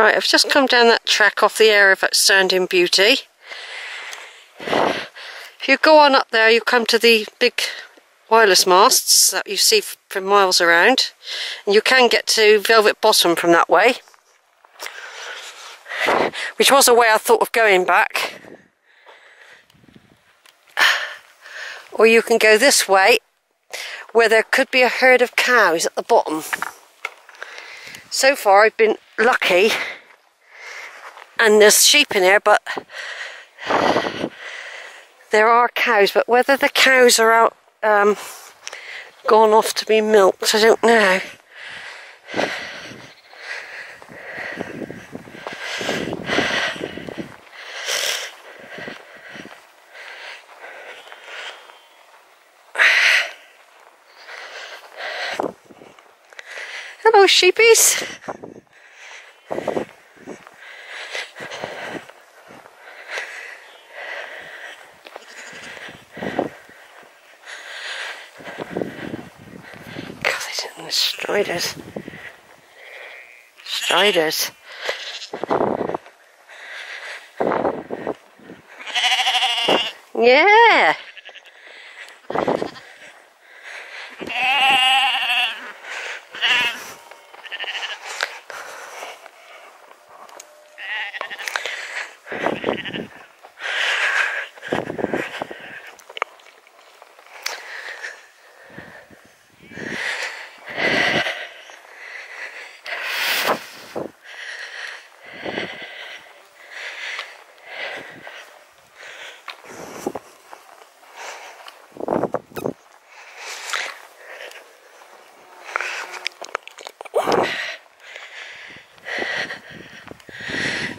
Right, I've just come down that track off the area of Outstanding Beauty. If you go on up there, you come to the big wireless masts that you see from miles around. And you can get to Velvet Bottom from that way. Which was a way I thought of going back. Or you can go this way, where there could be a herd of cows at the bottom. So far I've been lucky and there's sheep in here, but there are cows but whether the cows are out um, gone off to be milked I don't know. Hello sheepies Striders. Striders. Yeah.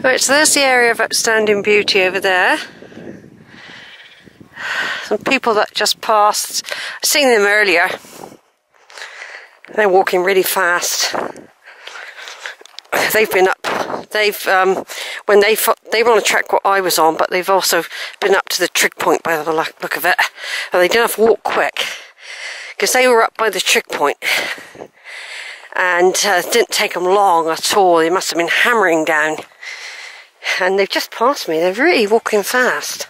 Right, so there's the area of outstanding beauty over there. Some people that just passed. I've seen them earlier. They're walking really fast. They've been up. They've um, when they they were on track what I was on, but they've also been up to the trig point by the look of it. But they didn't have to walk quick because they were up by the trig point and uh, didn't take them long at all. They must have been hammering down and they've just passed me. They're really walking fast.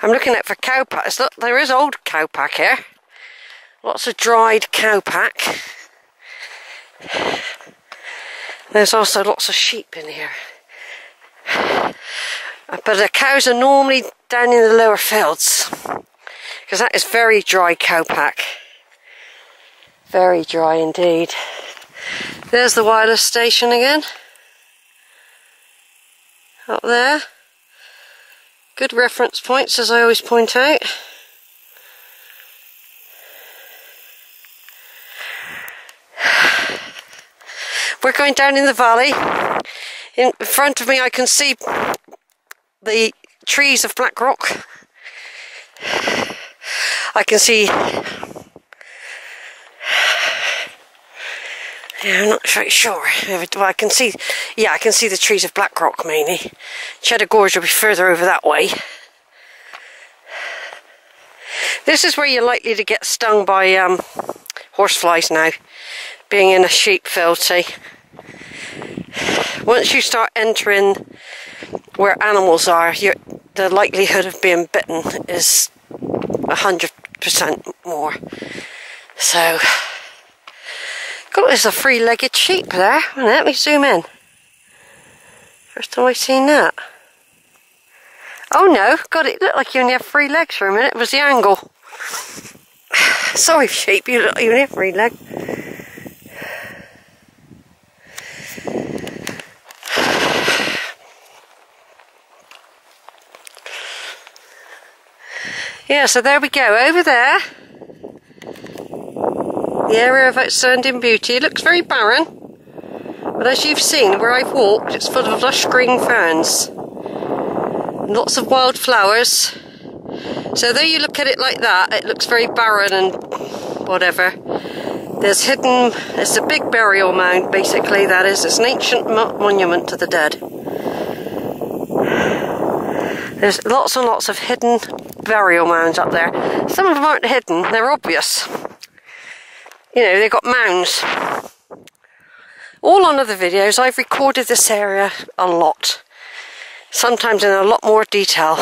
I'm looking at for cowpacks. Look, there is old cowpack here. Lots of dried cowpack. There's also lots of sheep in here. But the cows are normally down in the lower fields because that is very dry cowpack. Very dry indeed. There's the wireless station again. Up there. Good reference points as I always point out. We're going down in the valley. In front of me I can see the trees of Black Rock I can see yeah, I'm not very sure. Well, I can see, yeah, I can see the trees of Black Rock mainly. Cheddar Gorge will be further over that way. This is where you're likely to get stung by um, horseflies now, being in a sheep field, see. Once you start entering where animals are, the likelihood of being bitten is a hundred percent more. So, God, there's a three-legged sheep there. Let me zoom in. First time I've seen that. Oh no, God, it looked like you only have three legs for a minute. It was the angle. Sorry, sheep, you look like you only have three legs. Yeah, so there we go, over there. The area of outstanding beauty. It looks very barren. But as you've seen, where I've walked, it's full of lush green ferns. Lots of wild flowers. So though you look at it like that, it looks very barren and whatever. There's hidden, it's a big burial mound basically, that is. It's an ancient mo monument to the dead. There's lots and lots of hidden burial mounds up there. Some of them aren't hidden, they're obvious. You know, they've got mounds. All on other videos, I've recorded this area a lot. Sometimes in a lot more detail.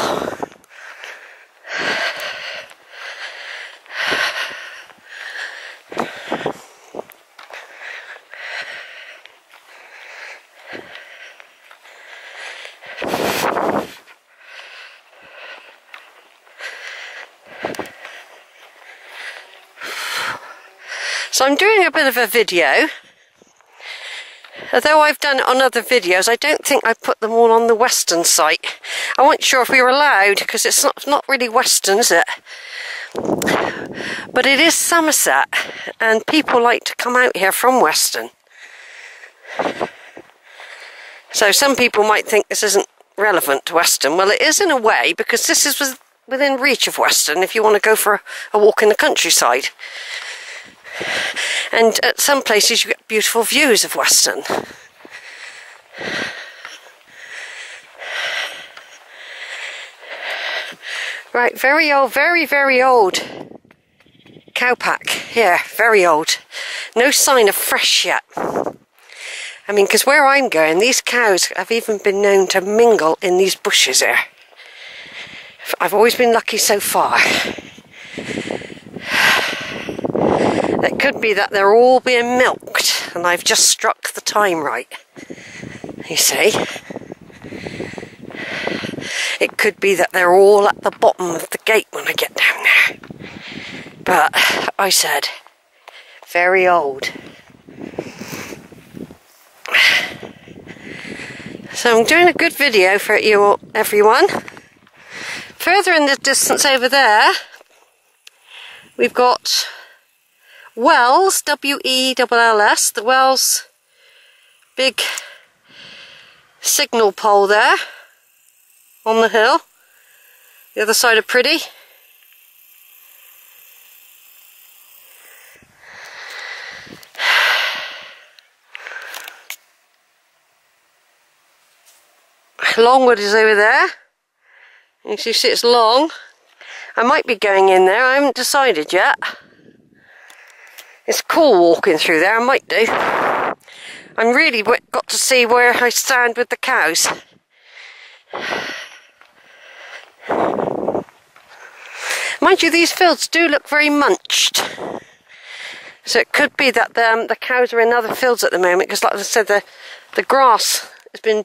So I'm doing a bit of a video. Although I've done it on other videos, I don't think I put them all on the Weston site. I wasn't sure if we were allowed, because it's not, not really Weston, is it? But it is Somerset, and people like to come out here from Weston. So some people might think this isn't relevant to Weston. Well, it is in a way, because this is within reach of Weston if you want to go for a walk in the countryside. And at some places you get beautiful views of Weston. Right, very old, very, very old cowpack here, very old. No sign of fresh yet. I mean, because where I'm going, these cows have even been known to mingle in these bushes here. I've always been lucky so far. It could be that they're all being milked and I've just struck the time right. You see? It could be that they're all at the bottom of the gate when I get down there. But I said, very old. So I'm doing a good video for you all, everyone. Further in the distance over there, we've got Wells, W-E-L-L-S, the Wells big signal pole there on the hill. The other side of Priddy. Long Wood is over there. You see it's long. I might be going in there, I haven't decided yet. It's cool walking through there, I might do. I'm really got to see where I stand with the cows. Mind you, these fields do look very munched. So it could be that the, um, the cows are in other fields at the moment, because like I said, the, the grass has been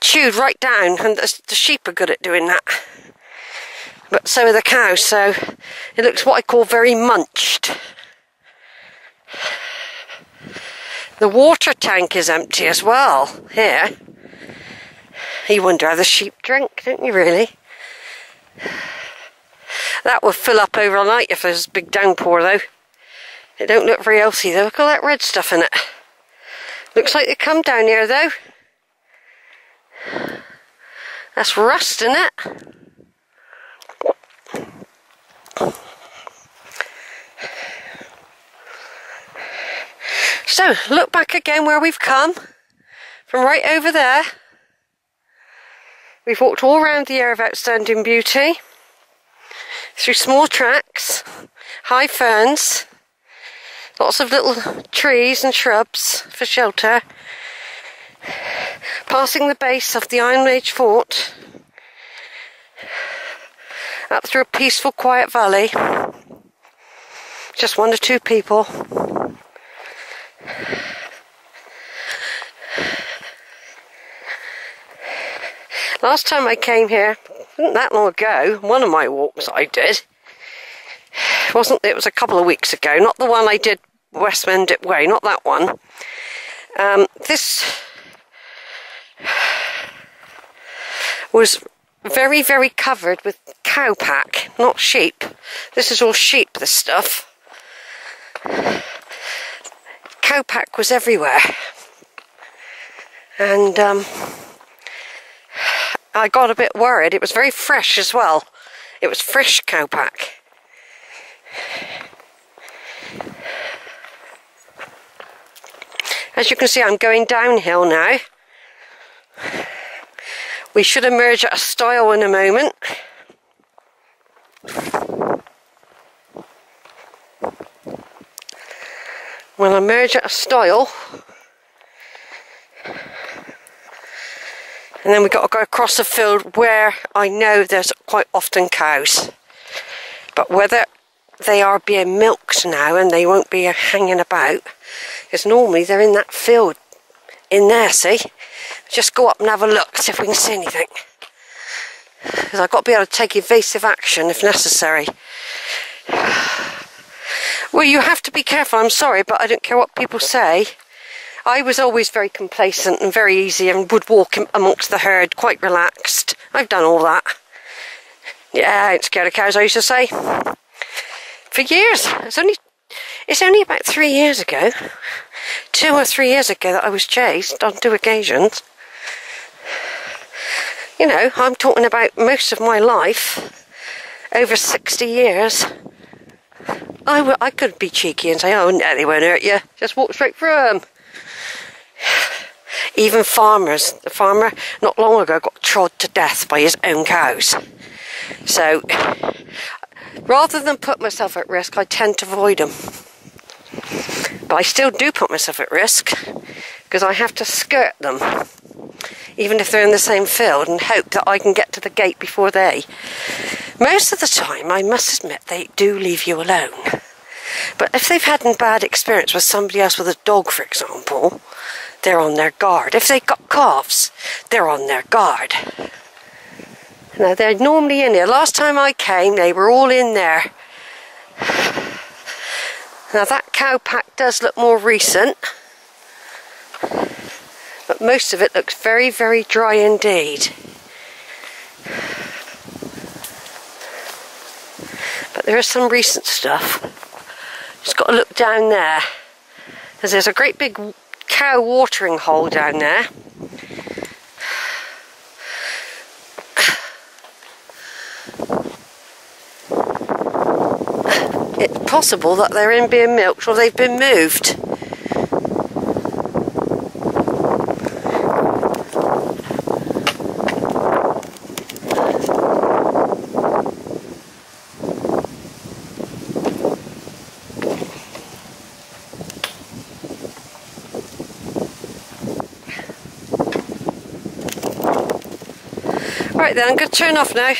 chewed right down, and the, the sheep are good at doing that. But so are the cows, so it looks what I call very munched. The water tank is empty as well here. You wonder how the sheep drink, don't you really? That would fill up overnight if there's a big downpour though. It don't look very healthy though. Look at all that red stuff in it. Looks like they come down here though. That's rust in it. So, look back again where we've come. From right over there. We've walked all around the area of outstanding beauty. Through small tracks, high ferns, lots of little trees and shrubs for shelter. Passing the base of the Iron Age fort. Up through a peaceful, quiet valley. Just one or two people. Last time I came here, wasn't that long ago, one of my walks I did, wasn't it was a couple of weeks ago, not the one I did West Mendip Way, not that one. Um, this was very, very covered with cowpack, not sheep. This is all sheep, this stuff cowpack was everywhere. And um, I got a bit worried. It was very fresh as well. It was fresh cowpack. As you can see, I'm going downhill now. We should emerge at a stile in a moment. We'll emerge at a stile. And then we've got to go across the field where I know there's quite often cows. But whether they are being milked now and they won't be hanging about, because normally they're in that field in there, see? Just go up and have a look, see if we can see anything. Because I've got to be able to take evasive action if necessary. Well, you have to be careful, I'm sorry, but I don't care what people say. I was always very complacent and very easy and would walk amongst the herd quite relaxed. I've done all that. Yeah, I ain't scared of cows, I used to say. For years. It's only it's only about three years ago, two or three years ago that I was chased on two occasions. You know, I'm talking about most of my life, over 60 years. I, I could be cheeky and say, oh, no, they won't hurt you. Just walk straight through them. Even farmers, the farmer not long ago got trod to death by his own cows. So, rather than put myself at risk, I tend to avoid them. But I still do put myself at risk because I have to skirt them, even if they're in the same field, and hope that I can get to the gate before they. Most of the time, I must admit, they do leave you alone. But if they've had a bad experience with somebody else with a dog, for example, they're on their guard. If they've got calves, they're on their guard. Now, they're normally in there. Last time I came, they were all in there. Now, that cow pack does look more recent, but most of it looks very, very dry indeed. But there is some recent stuff. Just got to look down there. Because there's a great big cow watering hole down there. It's possible that they're in being milked or they've been moved. Right then, I'm going to turn off now.